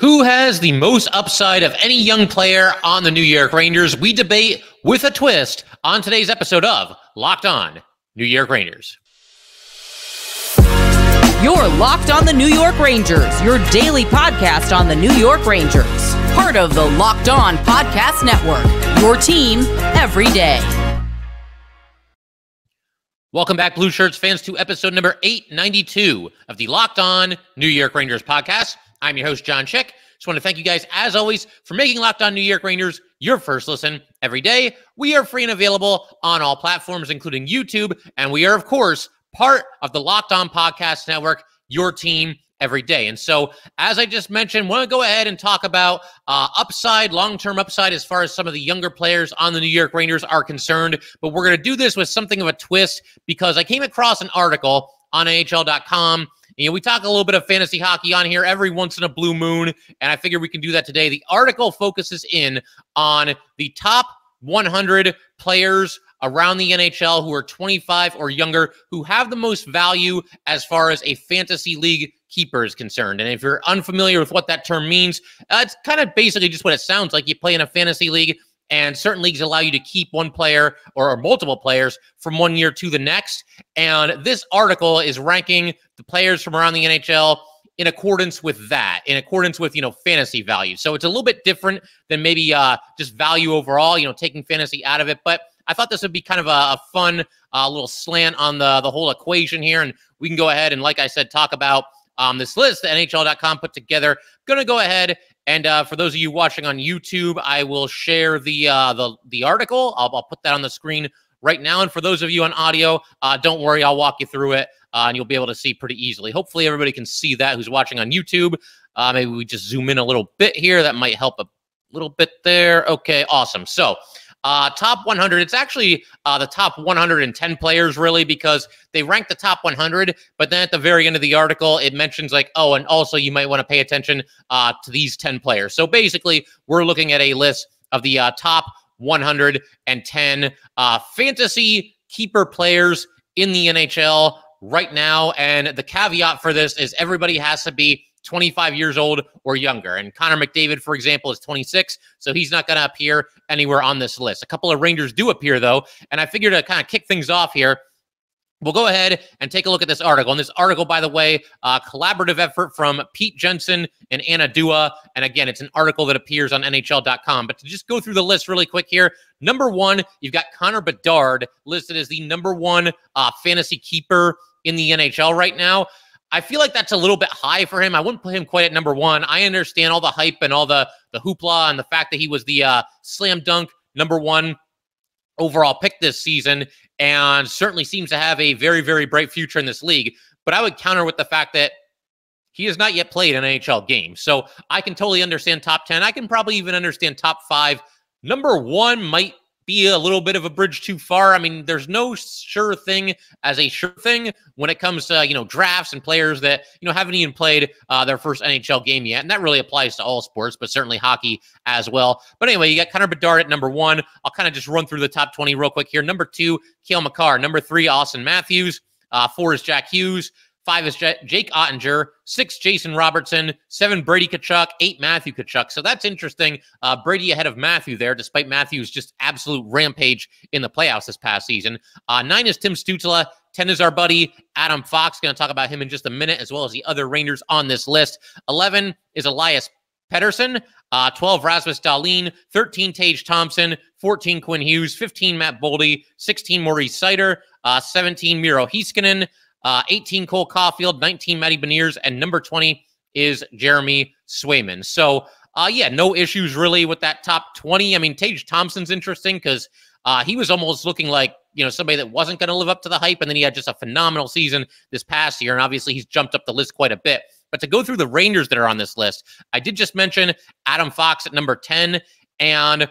Who has the most upside of any young player on the New York Rangers? We debate with a twist on today's episode of Locked On New York Rangers. You're Locked On the New York Rangers, your daily podcast on the New York Rangers. Part of the Locked On Podcast Network, your team every day. Welcome back, Blue Shirts fans, to episode number 892 of the Locked On New York Rangers podcast. I'm your host, John Chick. Just want to thank you guys, as always, for making Locked On New York Rangers your first listen every day. We are free and available on all platforms, including YouTube. And we are, of course, part of the Locked On Podcast Network, your team every day. And so, as I just mentioned, want to go ahead and talk about uh, upside, long term upside, as far as some of the younger players on the New York Rangers are concerned. But we're going to do this with something of a twist because I came across an article on NHL.com you know, we talk a little bit of fantasy hockey on here every once in a blue moon, and I figure we can do that today. The article focuses in on the top 100 players around the NHL who are 25 or younger who have the most value as far as a fantasy league keeper is concerned. And if you're unfamiliar with what that term means, uh, it's kind of basically just what it sounds like. You play in a fantasy league and certain leagues allow you to keep one player or, multiple players from one year to the next. And this article is ranking the players from around the NHL in accordance with that, in accordance with you know fantasy value. So it's a little bit different than maybe uh, just value overall. You know, taking fantasy out of it, but I thought this would be kind of a, a fun uh, little slant on the the whole equation here, and we can go ahead and, like I said, talk about um, this list that NHL.com put together. Going to go ahead and uh, for those of you watching on YouTube, I will share the uh, the the article. I'll, I'll, put that on the screen right now. And for those of you on audio, uh, don't worry, I'll walk you through it, uh, and you'll be able to see pretty easily. Hopefully, everybody can see that who's watching on YouTube. Uh, maybe we just zoom in a little bit here. That might help a little bit there. Okay, awesome. So uh, top 100, it's actually uh, the top 110 players, really, because they rank the top 100. But then at the very end of the article, it mentions, like, oh, and also you might want to pay attention uh, to these 10 players. So basically, we're looking at a list of the uh, top 110 uh, fantasy keeper players in the NHL right now. And the caveat for this is everybody has to be 25 years old or younger. And Connor McDavid, for example, is 26, so he's not going to appear anywhere on this list. A couple of Rangers do appear, though, and I figured to kind of kick things off here. We'll go ahead and take a look at this article. And this article, by the way, collaborative effort from Pete Jensen and Anna Dua. And again, it's an article that appears on NHL.com. But to just go through the list really quick here, number one, you've got Connor Bedard listed as the number one uh, fantasy keeper in the NHL right now. I feel like that's a little bit high for him. I wouldn't put him quite at number one. I understand all the hype and all the the hoopla and the fact that he was the uh, slam dunk number one overall pick this season, and certainly seems to have a very very bright future in this league. But I would counter with the fact that he has not yet played an NHL game, so I can totally understand top ten. I can probably even understand top five. Number one might be a little bit of a bridge too far. I mean, there's no sure thing as a sure thing when it comes to you know drafts and players that you know haven't even played uh, their first NHL game yet, and that really applies to all sports, but certainly hockey as well. But anyway, you got Connor Bedard at number one. I'll kind of just run through the top 20 real quick here. Number two, Cale Makar. Number three, Auston Matthews. Uh, four is Jack Hughes. Five is Jake Oettinger. Six, Jason Robertson. Seven, Brady Tkachuk. Eight, Matthew Tkachuk. So that's interesting. Uh, Brady ahead of Matthew there, despite Matthew's just absolute rampage in the playoffs this past season. Uh, nine is Tim Stützle. 10 is our buddy Adam Fox. Going to talk about him in just a minute, as well as the other Rangers on this list. 11 is Elias Pettersson. Uh, 12, Rasmus Dahlin. 13, Tage Thompson. 14, Quinn Hughes. 15, Matt Boldy. 16, Maurice Seider. Uh, 17, Miro Heiskanen. Uh, 18, Cole Caufield, 19, Matty Beniers, and number 20 is Jeremy Swayman. So, uh, yeah, no issues really with that top 20. I mean, Tage Thompson's interesting because uh, he was almost looking like, you know, somebody that wasn't going to live up to the hype. And then he had just a phenomenal season this past year. And obviously, he's jumped up the list quite a bit. But to go through the Rangers that are on this list, I did just mention Adam Fox at number 10. And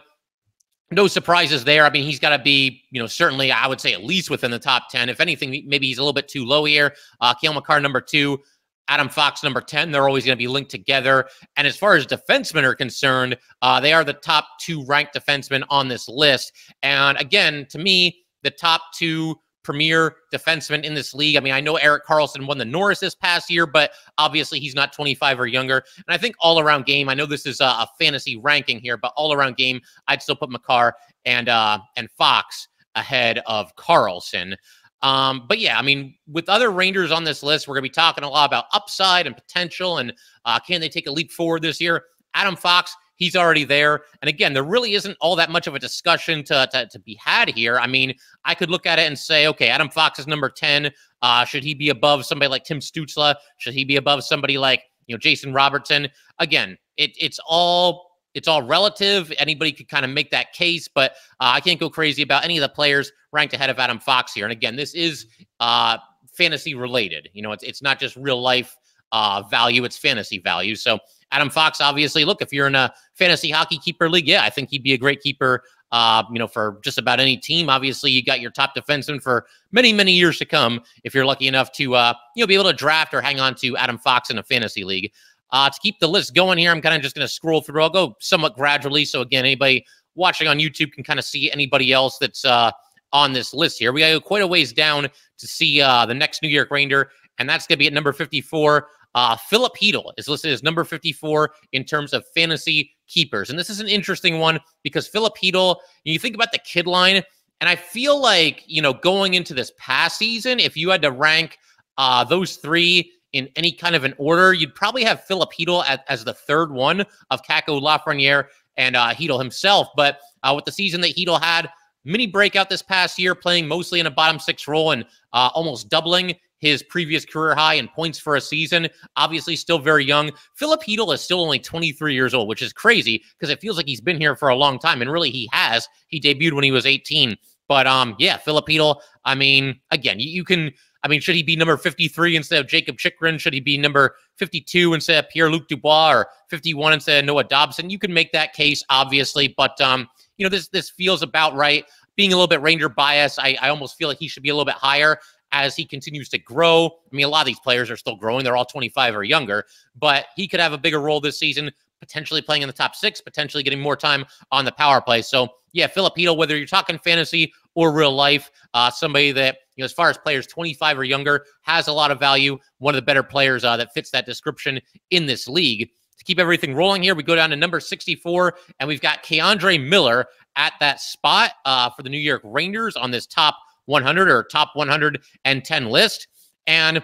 no surprises there. I mean, he's got to be, you know, certainly, I would say at least within the top 10. If anything, maybe he's a little bit too low here. Uh, Cale Makar, number two. Adam Fox, number 10. They're always going to be linked together. And as far as defensemen are concerned, uh, they are the top two ranked defensemen on this list. And again, to me, the top two premier defensemen in this league. I mean, I know Eric Karlsson won the Norris this past year, but obviously he's not 25 or younger. And I think all around game, I know this is a, a fantasy ranking here, but all around game, I'd still put Makar and uh, and Fox ahead of Karlsson. Um, but yeah, I mean, with other Rangers on this list, we're going to be talking a lot about upside and potential and uh, can they take a leap forward this year? Adam Fox, he's already there. And again, there really isn't all that much of a discussion to, to, to be had here. I mean, I could look at it and say, okay, Adam Fox is number 10. Uh, should he be above somebody like Tim Stützle? Should he be above somebody like, you know, Jason Robertson? Again, it, it's all it's all relative. Anybody could kind of make that case, but uh, I can't go crazy about any of the players ranked ahead of Adam Fox here. And again, this is uh, fantasy related. You know, it's it's not just real life uh, value; it's fantasy value. So Adam Fox, obviously, look if you're in a fantasy hockey keeper league, yeah, I think he'd be a great keeper. Uh, you know, for just about any team. Obviously, you got your top defenseman for many, many years to come. If you're lucky enough to, uh, you know, be able to draft or hang on to Adam Fox in a fantasy league. Uh, to keep the list going here, I'm kind of just going to scroll through. I'll go somewhat gradually. So, again, anybody watching on YouTube can kind of see anybody else that's uh, on this list here. We got go quite a ways down to see uh, the next New York Ranger, and that's going to be at number 54. Uh, Filip Chytil is listed as number 54 in terms of fantasy keepers. And this is an interesting one because Filip Chytil, you think about the kid line, and I feel like, you know, going into this past season, if you had to rank uh, those three in any kind of an order, you'd probably have Filip Chytil as, as the third one of Kakko Lafreniere and uh, Chytil himself. But uh, with the season that Chytil had, mini breakout this past year, playing mostly in a bottom six role and uh, almost doubling his previous career high in points for a season. Obviously, still very young. Filip Chytil is still only 23 years old, which is crazy because it feels like he's been here for a long time. And really, he has. He debuted when he was 18. But um, yeah, Filip Chytil, I mean, again, you, you can I mean, should he be number 53 instead of Jacob Chychrun? Should he be number 52 instead of Pierre Luc Dubois or 51 instead of Noah Dobson? You can make that case, obviously, but um, you know, this this feels about right. Being a little bit Ranger bias, I, I almost feel like he should be a little bit higher as he continues to grow. I mean, a lot of these players are still growing; they're all 25 or younger, but he could have a bigger role this season, potentially playing in the top six, potentially getting more time on the power play. So, yeah, Filipino, whether you're talking fantasy or real life, uh, somebody that you know, as far as players 25 or younger, has a lot of value. One of the better players uh, that fits that description in this league. To keep everything rolling here, we go down to number 64, and we've got K'Andre Miller at that spot uh, for the New York Rangers on this top 100 or top 110 list. And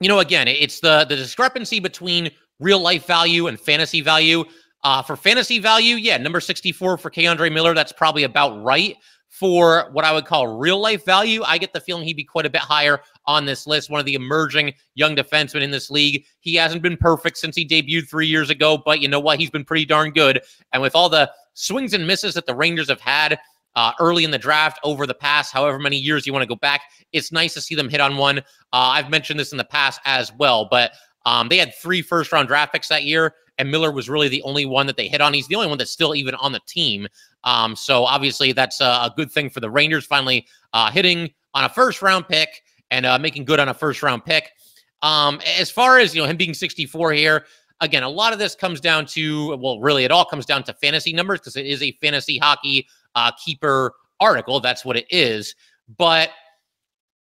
you know, again, it's the the discrepancy between real life value and fantasy value. Uh, for fantasy value, yeah, number 64 for K'Andre Miller, that's probably about right for what I would call real life value, I get the feeling he'd be quite a bit higher on this list. One of the emerging young defensemen in this league. He hasn't been perfect since he debuted three years ago, but you know what? He's been pretty darn good. And with all the swings and misses that the Rangers have had uh, early in the draft over the past however many years you want to go back, it's nice to see them hit on one. Uh, I've mentioned this in the past as well, but um, they had three first round draft picks that year and Miller was really the only one that they hit on. He's the only one that's still even on the team. Um, so obviously that's a, a, good thing for the Rangers finally uh, hitting on a first round pick and uh, making good on a first round pick. Um, as far as you know, him being 64 here, again, a lot of this comes down to well, really, it all comes down to fantasy numbers because it is a fantasy hockey uh, keeper article. That's what it is. But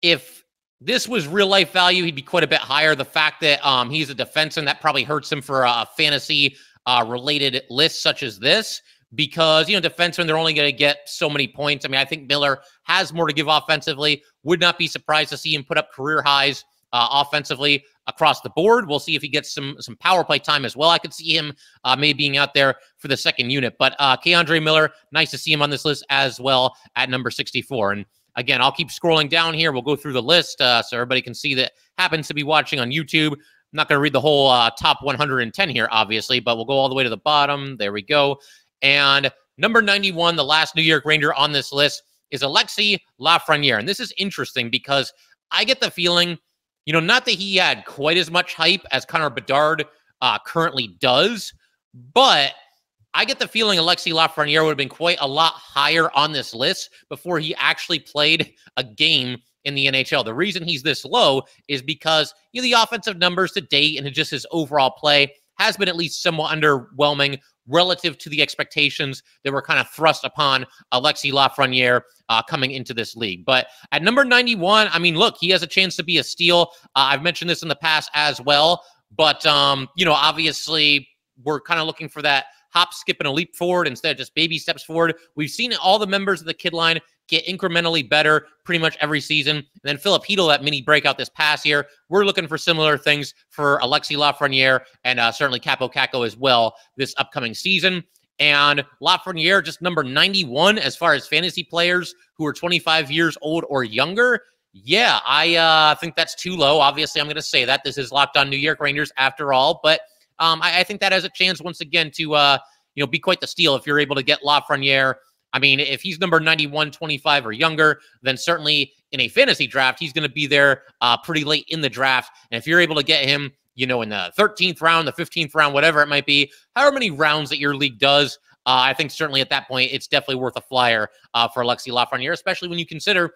if this was real life value. He'd be quite a bit higher. The fact that um, he's a defenseman that probably hurts him for a fantasy uh, related list such as this because you know defensemen they're only going to get so many points. I mean, I think Miller has more to give offensively. Would not be surprised to see him put up career highs uh, offensively across the board. We'll see if he gets some some power play time as well. I could see him uh, maybe being out there for the second unit. But uh, K'Andre Miller, nice to see him on this list as well at number 64. And Again, I'll keep scrolling down here. We'll go through the list uh, so everybody can see that happens to be watching on YouTube. I'm not going to read the whole uh, top 110 here, obviously, but we'll go all the way to the bottom. There we go. And number 91, the last New York Ranger on this list, is Alexi Lafreniere. And this is interesting because I get the feeling, you know, not that he had quite as much hype as Connor Bedard uh, currently does, but – I get the feeling Alexi Lafreniere would have been quite a lot higher on this list before he actually played a game in the NHL. The reason he's this low is because you know, the offensive numbers to date and just his overall play has been at least somewhat underwhelming relative to the expectations that were kind of thrust upon Alexi Lafreniere uh, coming into this league. But at number 91, I mean, look, he has a chance to be a steal. Uh, I've mentioned this in the past as well. But, um, you know, obviously, we're kind of looking for that hop, skip, and a leap forward instead of just baby steps forward. We've seen all the members of the kid line get incrementally better pretty much every season. And then Filip Chytil, that mini breakout this past year. We're looking for similar things for Alexi Lafreniere and uh, certainly Kaapo Kakko as well this upcoming season. And Lafreniere, just number 91 as far as fantasy players who are 25 years old or younger. Yeah, I uh, think that's too low. Obviously, I'm going to say that. This is locked on New York Rangers after all. But um, I, I, think that has a chance once again to uh, you know be quite the steal if you're able to get Lafreniere. I mean, if he's number 91, 25 or younger, then certainly in a fantasy draft, he's going to be there uh, pretty late in the draft. And if you're able to get him, you know, in the 13th round, the 15th round, whatever it might be, however many rounds that your league does, uh, I think certainly at that point, it's definitely worth a flyer uh, for Alexi Lafreniere, especially when you consider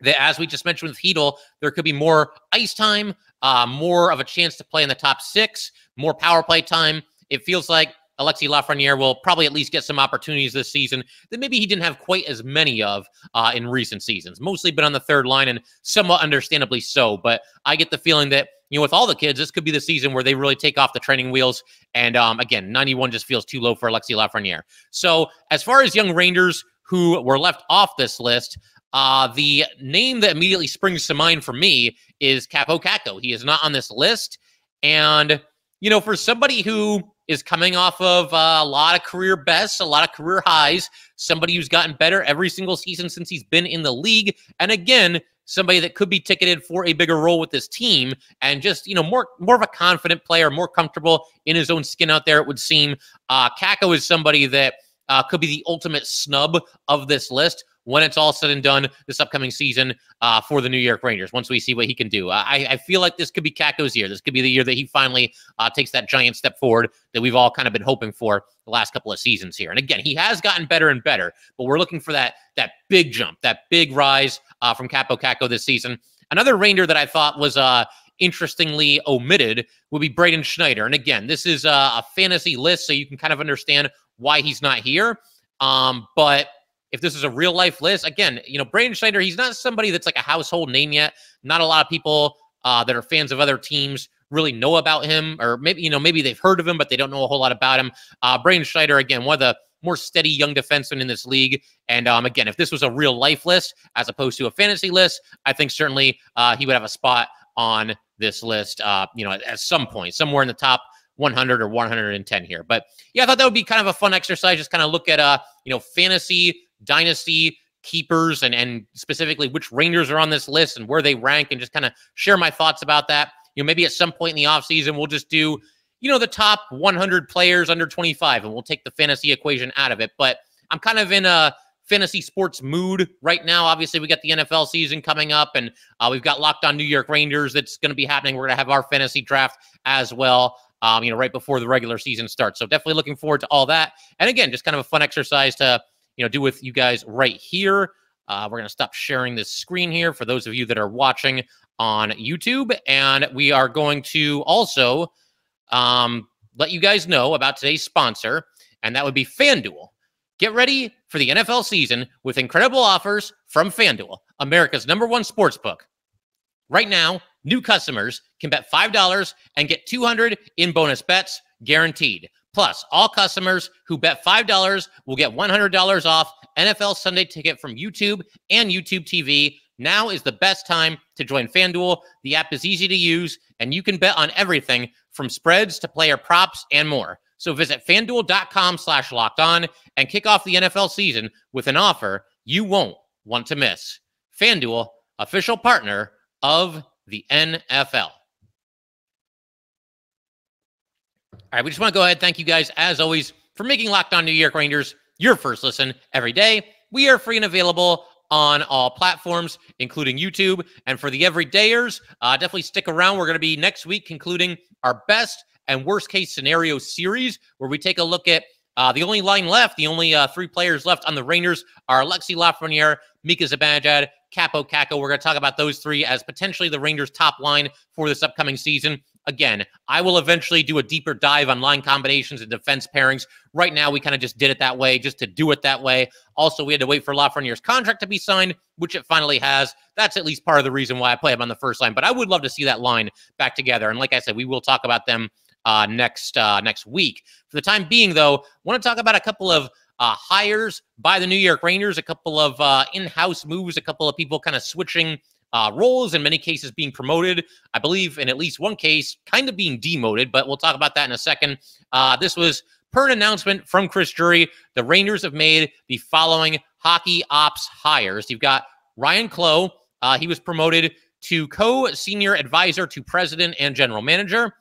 that, as we just mentioned with Chytil, there could be more ice time, uh, more of a chance to play in the top six, more power play time. It feels like Alexi Lafreniere will probably at least get some opportunities this season that maybe he didn't have quite as many of uh, in recent seasons. Mostly been on the third line and somewhat understandably so. But I get the feeling that, you know, with all the kids, this could be the season where they really take off the training wheels. And um, again, 91 just feels too low for Alexi Lafreniere. So as far as young Rangers who were left off this list, uh, the name that immediately springs to mind for me is Kaapo Kakko. He is not on this list. And, you know, for somebody who is coming off of uh, a lot of career bests, a lot of career highs, somebody who's gotten better every single season since he's been in the league. And again, somebody that could be ticketed for a bigger role with this team and just, you know, more more of a confident player, more comfortable in his own skin out there, it would seem. Uh, Kakko is somebody that uh, could be the ultimate snub of this list when it's all said and done this upcoming season uh, for the New York Rangers. Once we see what he can do, I, I feel like this could be Kakko's year. This could be the year that he finally uh, takes that giant step forward that we've all kind of been hoping for the last couple of seasons here. And again, he has gotten better and better, but we're looking for that that big jump, that big rise uh, from Kaapo Kakko this season. Another Ranger that I thought was uh, interestingly omitted would be Braden Schneider. And again, this is a, a fantasy list, so you can kind of understand why he's not here. Um, but if this is a real life list, again, you know, Braden Schneider, he's not somebody that's like a household name yet. Not a lot of people uh, that are fans of other teams really know about him, or maybe, you know, maybe they've heard of him, but they don't know a whole lot about him. Uh, Braden Schneider, again, one of the more steady young defensemen in this league. And um, again, if this was a real life list as opposed to a fantasy list, I think certainly uh, he would have a spot on this list, uh, you know, at, at some point, somewhere in the top 100 or 110 here. But yeah, I thought that would be kind of a fun exercise. Just kind of look at, uh, you know, fantasy dynasty keepers and and specifically which Rangers are on this list and where they rank and just kind of share my thoughts about that. You know, maybe at some point in the offseason, we'll just do, you know, the top 100 players under 25 and we'll take the fantasy equation out of it. But I'm kind of in a fantasy sports mood right now. Obviously, we got the NFL season coming up and uh, we've got locked on New York Rangers that's going to be happening. We're going to have our fantasy draft as well. Um, you know, right before the regular season starts. So definitely looking forward to all that. And again, just kind of a fun exercise to you know, do with you guys right here. Uh, we're going to stop sharing this screen here for those of you that are watching on YouTube. And we are going to also um, let you guys know about today's sponsor, and that would be FanDuel. Get ready for the NFL season with incredible offers from FanDuel, America's number one sports book. Right now, new customers can bet $5 and get 200 in bonus bets guaranteed. Plus, all customers who bet $5 will get $100 off NFL Sunday ticket from YouTube and YouTube TV. Now is the best time to join FanDuel. The app is easy to use, and you can bet on everything from spreads to player props and more. So visit fanduel.com slash locked on and kick off the NFL season with an offer you won't want to miss. FanDuel, official partner of the NFL. All right, we just want to go ahead. Thank you guys, as always, for making Locked On New York Rangers your first listen every day. We are free and available on all platforms, including YouTube. And for the everydayers, uh, definitely stick around. We're going to be next week concluding our best and worst case scenario series, where we take a look at uh, the only line left, the only uh, three players left on the Rangers are Alexi Lafreniere, Mika Zibanejad, Kaapo Kakko. We're going to talk about those three as potentially the Rangers' top line for this upcoming season. Again, I will eventually do a deeper dive on line combinations and defense pairings. Right now, we kind of just did it that way, just to do it that way. Also, we had to wait for Lafreniere's contract to be signed, which it finally has. That's at least part of the reason why I play him on the first line. But I would love to see that line back together. And like I said, we will talk about them uh, next uh, next week. For the time being, though, want to talk about a couple of uh, hires by the New York Rangers, a couple of uh, in-house moves, a couple of people kind of switching uh, roles, in many cases being promoted. I believe in at least one case, kind of being demoted, but we'll talk about that in a second. Uh, this was per an announcement from Chris Drury. The Rangers have made the following hockey ops hires. You've got Ryan Clowe. Uh, he was promoted to co-senior advisor to president and general manager.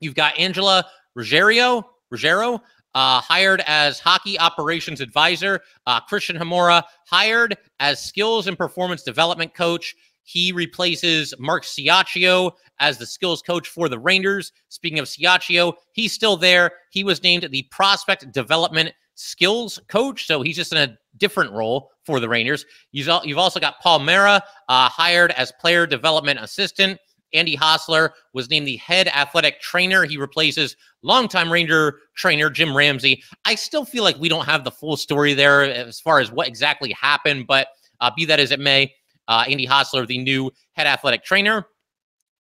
You've got Angela Ruggiero, Ruggiero uh, hired as hockey operations advisor. Uh, Christian Hamora hired as skills and performance development coach. He replaces Mark Ciaccio as the skills coach for the Rangers. Speaking of Ciaccio, he's still there. He was named the prospect development skills coach, so he's just in a different role for the Rangers. You've also got Paul uh, hired as player development assistant. Andy Hosler was named the head athletic trainer. He replaces longtime Ranger trainer Jim Ramsey. I still feel like we don't have the full story there as far as what exactly happened, but uh, be that as it may, uh, Andy Hostler, the new head athletic trainer.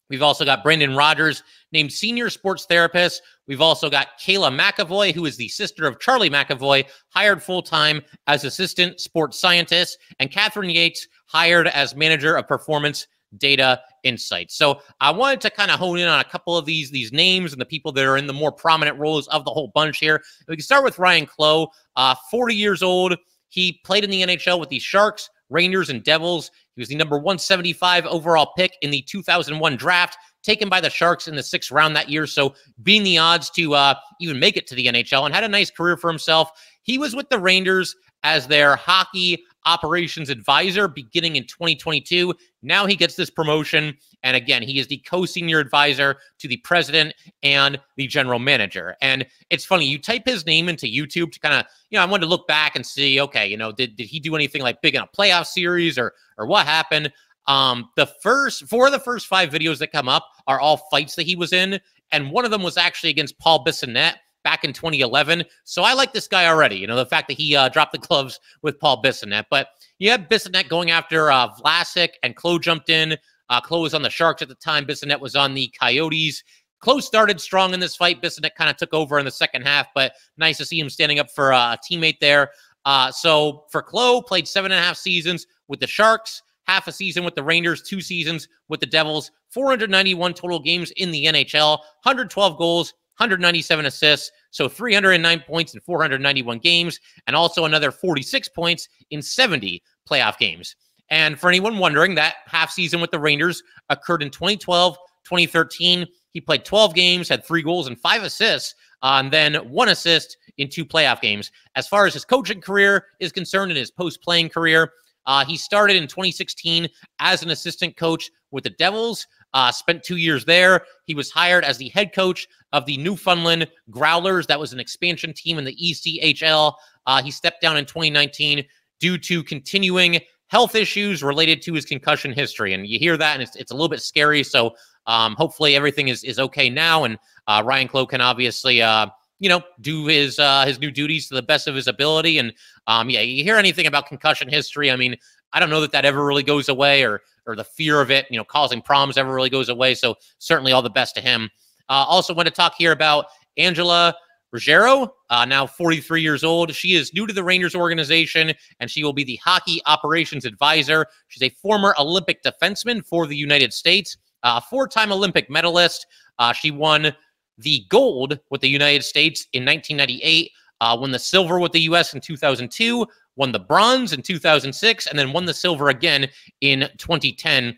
We've also got Brendan Rogers named senior sports therapist. We've also got Kayla McAvoy, who is the sister of Charlie McAvoy, hired full time as assistant sports scientist, and Catherine Yates hired as manager of performance data insights. So I wanted to kind of hone in on a couple of these these names and the people that are in the more prominent roles of the whole bunch here. We can start with Ryan Clowe, uh, 40 years old. He played in the NHL with the Sharks, Rangers, and Devils. He was the number 175 overall pick in the 2001 draft, taken by the Sharks in the sixth round that year. So being the odds to uh, even make it to the NHL and had a nice career for himself. He was with the Rangers as their hockey operations advisor beginning in 2022. Now he gets this promotion. And again, he is the co senior advisor to the president and the general manager. And it's funny, you type his name into YouTube to kind of, you know, I wanted to look back and see, okay, you know, did, did he do anything like big in a playoff series or, or what happened? Um, the first four of the first five videos that come up are all fights that he was in. And one of them was actually against Paul Bissonnette back in 2011. So I like this guy already. You know, the fact that he uh, dropped the gloves with Paul Bissonnette. But you have Bissonnette going after uh, Vlasic, and Clowe jumped in. Uh, Clowe was on the Sharks at the time. Bissonnette was on the Coyotes. Clowe started strong in this fight. Bissonnette kind of took over in the second half, but nice to see him standing up for a teammate there. Uh, so for Clowe, played seven and a half seasons with the Sharks, half a season with the Rangers, two seasons with the Devils, 491 total games in the NHL, 112 goals, 197 assists, so 309 points in 491 games, and also another 46 points in 70 playoff games. And for anyone wondering, that half season with the Rangers occurred in 2012, 2013. He played 12 games, had three goals and five assists, uh, and then one assist in two playoff games. As far as his coaching career is concerned and his post playing career, uh, he started in 2016 as an assistant coach with the Devils. Uh, spent two years there. He was hired as the head coach of the Newfoundland Growlers. That was an expansion team in the ECHL. Uh, he stepped down in 2019 due to continuing health issues related to his concussion history. And you hear that, and it's, it's a little bit scary. So um, hopefully everything is, is okay now. And uh, Ryan Clowe can obviously, uh, you know, do his uh, his new duties to the best of his ability. And um, yeah, you hear anything about concussion history? I mean, I don't know that that ever really goes away, or or the fear of it, you know, causing problems ever really goes away. So certainly all the best to him. Uh, also want to talk here about Angela Ruggiero, uh, now 43 years old. She is new to the Rangers organization, and she will be the hockey operations advisor. She's a former Olympic defenseman for the United States, a uh, four-time Olympic medalist. Uh, she won the gold with the United States in 1998, uh, won the silver with the U.S. in 2002, won the bronze in 2006, and then won the silver again in 2010.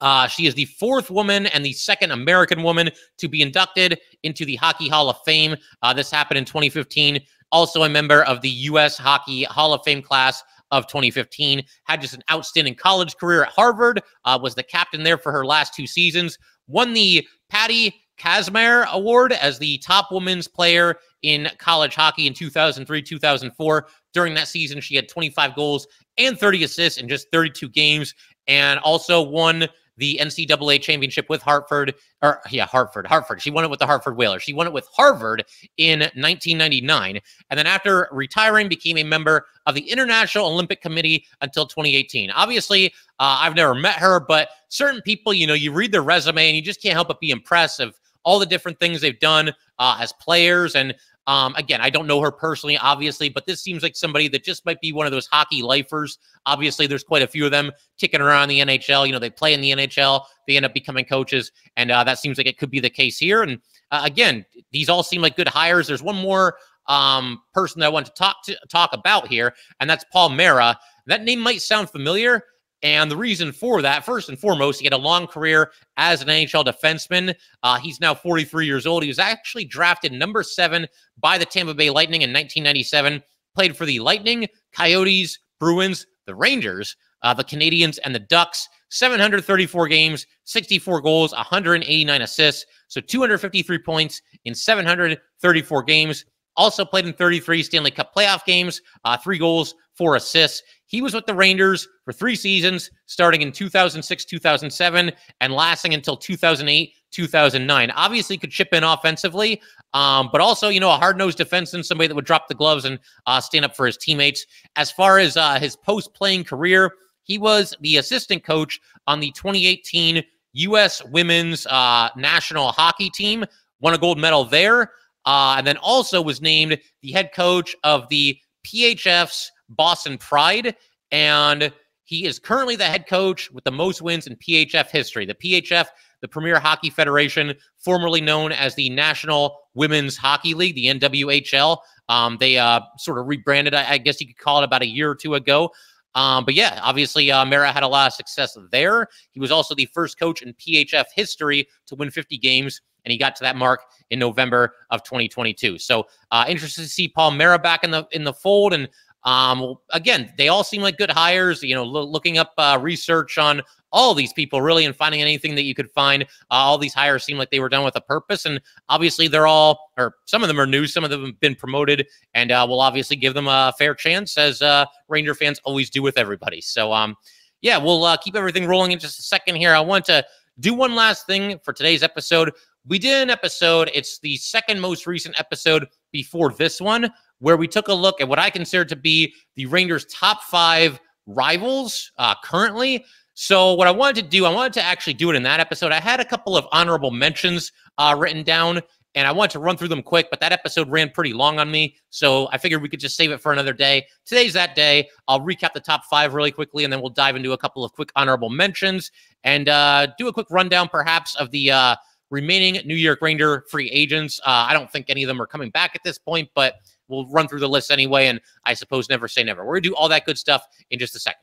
Uh, she is the fourth woman and the second American woman to be inducted into the Hockey Hall of Fame. Uh, this happened in 2015. Also, a member of the U.S. Hockey Hall of Fame class of 2015. Had just an outstanding college career at Harvard. Uh, was the captain there for her last two seasons. Won the Patty Kazmaier Award as the top women's player in college hockey in 2003 2004. During that season, she had 25 goals and 30 assists in just 32 games, and also won the NCAA championship with Hartford, or yeah, Hartford, Hartford. She won it with the Hartford Whalers. She won it with Harvard in 1999. And then after retiring, became a member of the International Olympic Committee until 2018. Obviously, uh, I've never met her, but certain people, you know, you read their resume and you just can't help but be impressed of all the different things they've done uh, as players. And um, again, I don't know her personally, obviously, but this seems like somebody that just might be one of those hockey lifers. Obviously, there's quite a few of them kicking around the NHL. You know, they play in the NHL, they end up becoming coaches, and uh, that seems like it could be the case here. And uh, again, these all seem like good hires. There's one more um, person that I want to talk to talk about here, and that's Paul Mara. That name might sound familiar. And the reason for that, first and foremost, he had a long career as an NHL defenseman. Uh, he's now 43 years old. He was actually drafted number seven by the Tampa Bay Lightning in 1997. Played for the Lightning, Coyotes, Bruins, the Rangers, uh, the Canadiens, and the Ducks. 734 games, 64 goals, 189 assists. So 253 points in 734 games. Also played in 33 Stanley Cup playoff games, uh, three goals, four assists. He was with the Rangers for three seasons, starting in 2006, 2007, and lasting until 2008, 2009. Obviously, could chip in offensively, um, but also, you know, a hard nosed defenseman, somebody that would drop the gloves and uh, stand up for his teammates. As far as uh, his post playing career, he was the assistant coach on the 2018 U.S. women's uh, national hockey team, won a gold medal there, uh, and then also was named the head coach of the PHF's Boston Pride, and he is currently the head coach with the most wins in PHF history. The PHF, the Premier Hockey Federation, formerly known as the National Women's Hockey League, the NWHL. Um, they uh, sort of rebranded, I, I, guess you could call it, about a year or two ago. Um, but yeah, obviously, uh, Mara had a lot of success there. He was also the first coach in PHF history to win 50 games, and he got to that mark in November of 2022. So, uh, interested to see Paul Mara back in the in the fold, and um, again, they all seem like good hires. You know, lo- looking up uh, research on all these people really and finding anything that you could find. Uh, all these hires seem like they were done with a purpose, and obviously they're all, or some of them are new, some of them have been promoted, and uh, we'll obviously give them a fair chance, as uh, Ranger fans always do with everybody. So, um, yeah, we'll uh, keep everything rolling in just a second here. I want to do one last thing for today's episode. We did an episode. It's the second most recent episode before this one where we took a look at what I consider to be the Rangers' top five rivals uh, currently. So, what I wanted to do, I wanted to actually do it in that episode. I had a couple of honorable mentions uh, written down, and I wanted to run through them quick, but that episode ran pretty long on me. So, I figured we could just save it for another day. Today's that day. I'll recap the top five really quickly, and then we'll dive into a couple of quick honorable mentions and uh, do a quick rundown, perhaps, of the uh, remaining New York Ranger free agents. Uh, I don't think any of them are coming back at this point, but we'll run through the list anyway. And I suppose never say never. We're going to do all that good stuff in just a second.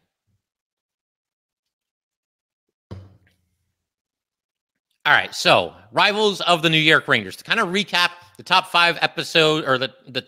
All right, so rivals of the New York Rangers. To kind of recap the top five episode or the the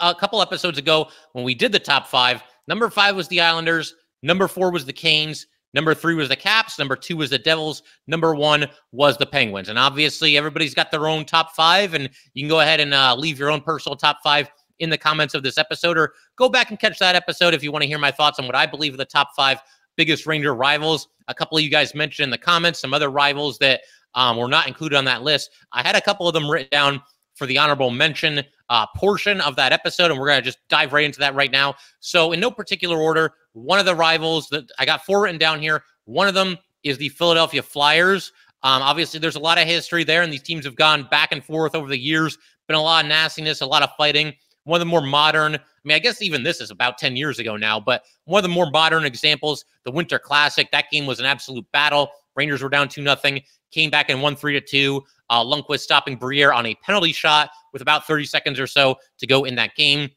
a couple episodes ago when we did the top five. Number five was the Islanders. Number four was the Canes. Number three was the Caps. Number two was the Devils. Number one was the Penguins. And obviously, everybody's got their own top five, and you can go ahead and uh, leave your own personal top five in the comments of this episode, or go back and catch that episode if you want to hear my thoughts on what I believe are the top five biggest Ranger rivals. A couple of you guys mentioned in the comments some other rivals that um, were not included on that list. I had a couple of them written down for the honorable mention uh, portion of that episode, and we're going to just dive right into that right now. So, in no particular order, one of the rivals that I got four written down here, one of them is the Philadelphia Flyers. Um, obviously, there's a lot of history there, and these teams have gone back and forth over the years. Been a lot of nastiness, a lot of fighting one of the more modern, I mean, I guess even this is about 10 years ago now, but one of the more modern examples, the Winter Classic. That game was an absolute battle. Rangers were down 2 nothing, came back and won 3 to 2. Uh, Lundqvist stopping Briere on a penalty shot with about 30 seconds or so to go in that game.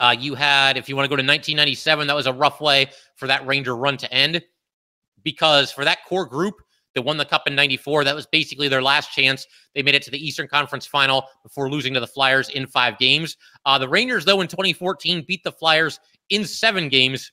Uh, you had, if you want to go to 1997, that was a rough way for that Ranger run to end because for that core group, that won the cup in 94. That was basically their last chance. They made it to the Eastern Conference final before losing to the Flyers in five games. Uh, the Rangers, though, in 2014 beat the Flyers in seven games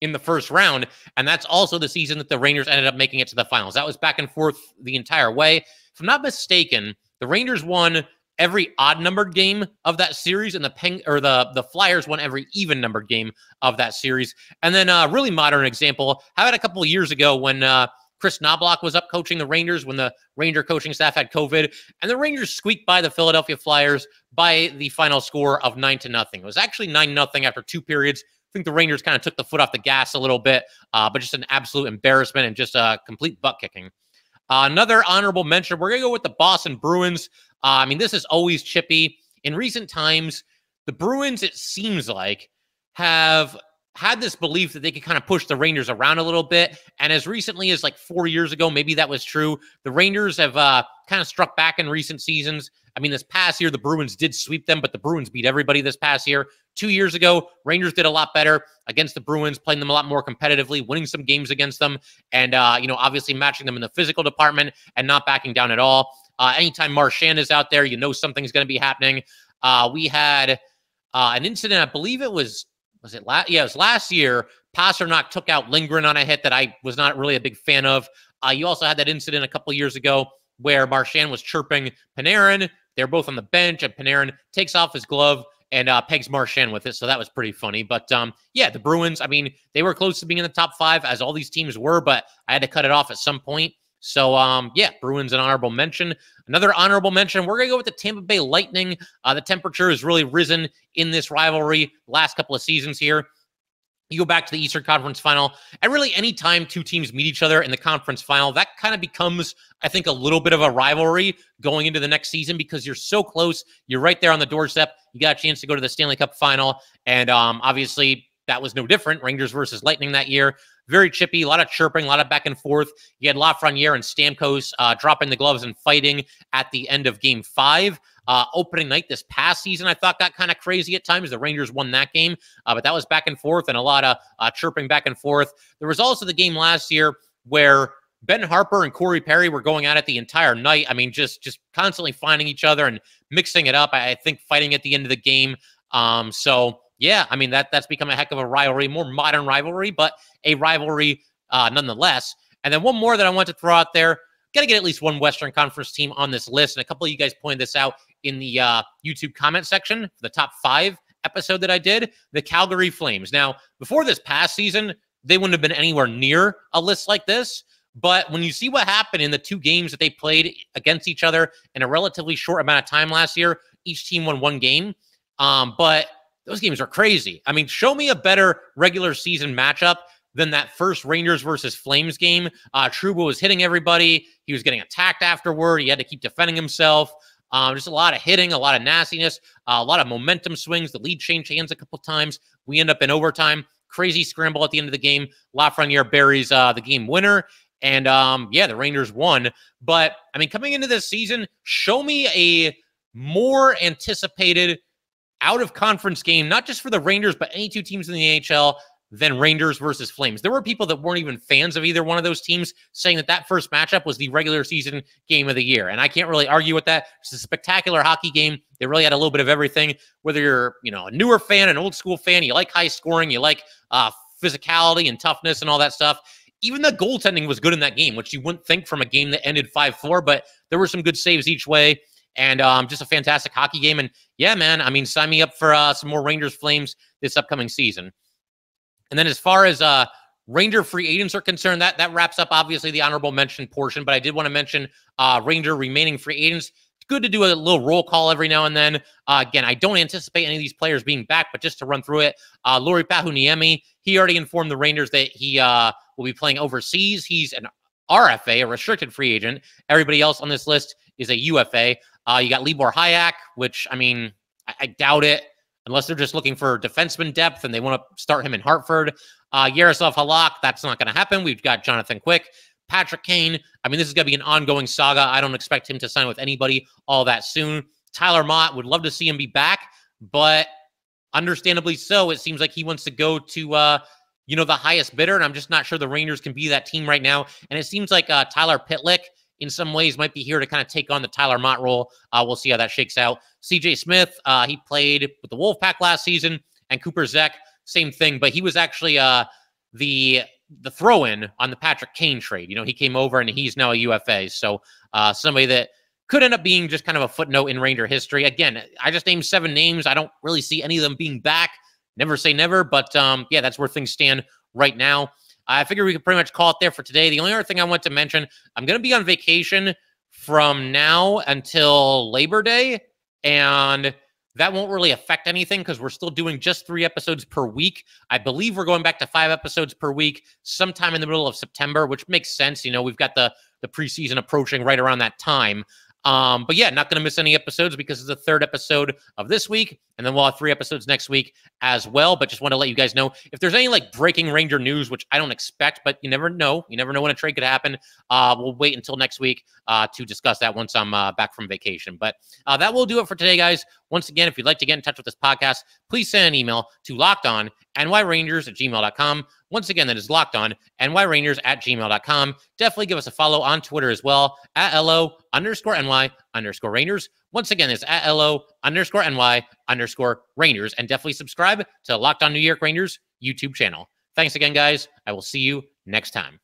in the first round. And that's also the season that the Rangers ended up making it to the finals. That was back and forth the entire way. If I'm not mistaken, the Rangers won every odd numbered game of that series, and the Peng or the the Flyers won every even numbered game of that series. And then a uh, really modern example, how about a couple years ago when uh, Kris Knoblauch was up coaching the Rangers when the Ranger coaching staff had COVID, and the Rangers squeaked by the Philadelphia Flyers by the final score of nine to nothing. It was actually nine nothing after two periods. I think the Rangers kind of took the foot off the gas a little bit, uh, but just an absolute embarrassment and just a complete butt kicking. Uh, another honorable mention, we're going to go with the Boston Bruins. Uh, I mean, this is always chippy. In recent times, the Bruins, it seems like, have had this belief that they could kind of push the Rangers around a little bit. And as recently as like four years ago, maybe that was true. The Rangers have uh, kind of struck back in recent seasons. I mean, this past year, the Bruins did sweep them, but the Bruins beat everybody this past year. Two years ago, Rangers did a lot better against the Bruins, playing them a lot more competitively, winning some games against them, and, uh, you know, obviously matching them in the physical department and not backing down at all. Uh, anytime Marchand is out there, you know something's going to be happening. Uh, we had uh, an incident, I believe it was was it last? Yeah, it was last year. Pastrnak took out Lindgren on a hit that I was not really a big fan of. Uh, you also had that incident a couple years ago where Marchand was chirping Panarin. They're both on the bench, and Panarin takes off his glove and uh, pegs Marchand with it. So that was pretty funny. But um, yeah, the Bruins, I mean, they were close to being in the top five, as all these teams were, but I had to cut it off at some point. So um, yeah, Bruins an honorable mention. Another honorable mention. We're gonna go with the Tampa Bay Lightning. Uh, the temperature has really risen in this rivalry last couple of seasons here. You go back to the Eastern Conference Final, and really, anytime two teams meet each other in the conference final, that kind of becomes, I think, a little bit of a rivalry going into the next season because you're so close. You're right there on the doorstep. You got a chance to go to the Stanley Cup final, and um, obviously, that was no different. Rangers versus Lightning that year very chippy, a lot of chirping, a lot of back and forth. You had Lafreniere and Stamkos uh, dropping the gloves and fighting at the end of game five. Uh, opening night this past season, I thought got kind of crazy at times. The Rangers won that game, uh, but that was back and forth and a lot of uh, chirping back and forth. There was also the game last year where Ben Harpur and Corey Perry were going at it the entire night. I mean, just just constantly finding each other and mixing it up. I, I think fighting at the end of the game. Um, so yeah, I mean that that's become a heck of a rivalry, more modern rivalry, but a rivalry uh, nonetheless. And then one more that I want to throw out there. Got to get at least one Western Conference team on this list. And a couple of you guys pointed this out in the uh, YouTube comment section, the top five episode that I did, the Calgary Flames. Now, before this past season, they wouldn't have been anywhere near a list like this. But when you see what happened in the two games that they played against each other in a relatively short amount of time last year, each team won one game. Um, but those games are crazy. I mean, show me a better regular season matchup than that first Rangers versus Flames game. Uh, Trouba was hitting everybody. He was getting attacked afterward. He had to keep defending himself. Um, just a lot of hitting, a lot of nastiness, uh, a lot of momentum swings. The lead changed hands a couple times. We end up in overtime. Crazy scramble at the end of the game. Lafreniere buries uh, the game winner. And um, yeah, the Rangers won. But I mean, coming into this season, show me a more anticipated out of conference game, not just for the Rangers, but any two teams in the NHL than Rangers versus Flames. There were people that weren't even fans of either one of those teams saying that that first matchup was the regular season game of the year. And I can't really argue with that. It's a spectacular hockey game. They really had a little bit of everything. Whether you're, you know, a newer fan, an old school fan, you like high scoring, you like uh, physicality and toughness and all that stuff. Even the goaltending was good in that game, which you wouldn't think from a game that ended 5 4, but there were some good saves each way and um, just a fantastic hockey game. And yeah, man, I mean, sign me up for uh, some more Rangers Flames this upcoming season. And then as far as uh, Ranger free agents are concerned, that that wraps up obviously the honorable mention portion. But I did want to mention uh, Ranger remaining free agents. It's good to do a little roll call every now and then. Uh, again, I don't anticipate any of these players being back, but just to run through it, uh, Lauri Pajuniemi, he already informed the Rangers that he uh, will be playing overseas. He's an RFA, a restricted free agent. Everybody else on this list is a UFA. Uh, you got Libor Hajek, which I mean, I, I, doubt it unless they're just looking for defenseman depth and they want to start him in Hartford. Uh, Yaroslav Halak, that's not going to happen. We've got Jonathan Quick, Patrick Kane. I mean, this is going to be an ongoing saga. I don't expect him to sign with anybody all that soon. Tyler Motte would love to see him be back, but understandably so. It seems like he wants to go to. Uh, you know, the highest bidder. And I'm just not sure the Rangers can be that team right now. And it seems like uh, Tyler Pitlick in some ways might be here to kind of take on the Tyler Motte role. Uh, we'll see how that shakes out. CJ Smith, uh, he played with the Wolfpack last season, and Cooper Zech, same thing, but he was actually uh, the the throw-in on the Patrick Kane trade. You know, he came over and he's now a UFA. So uh, somebody that could end up being just kind of a footnote in Ranger history. Again, I just named seven names. I don't really see any of them being back. Never say never, but um, yeah, that's where things stand right now. I figure we could pretty much call it there for today. The only other thing I want to mention, I'm going to be on vacation from now until Labor Day, and that won't really affect anything because we're still doing just three episodes per week. I believe we're going back to five episodes per week sometime in the middle of September, which makes sense. You know, we've got the the preseason approaching right around that time. Um, but yeah, not going to miss any episodes because it's the third episode of this week, and then we'll have three episodes next week as well. But just want to let you guys know if there's any like breaking Ranger news, which I don't expect, but you never know. You never know when a trade could happen. Uh, we'll wait until next week uh, to discuss that once I'm uh, back from vacation. But uh, that will do it for today, guys. Once again, if you'd like to get in touch with this podcast, please send an email to locked on nyrangers at gmail.com. Once again, that is locked on nyrangers at gmail.com. Definitely give us a follow on Twitter as well at LO underscore NY underscore Rangers. Once again, it's at LO underscore NY underscore Rangers. And definitely subscribe to Locked on New York Rangers YouTube channel. Thanks again, guys. I will see you next time.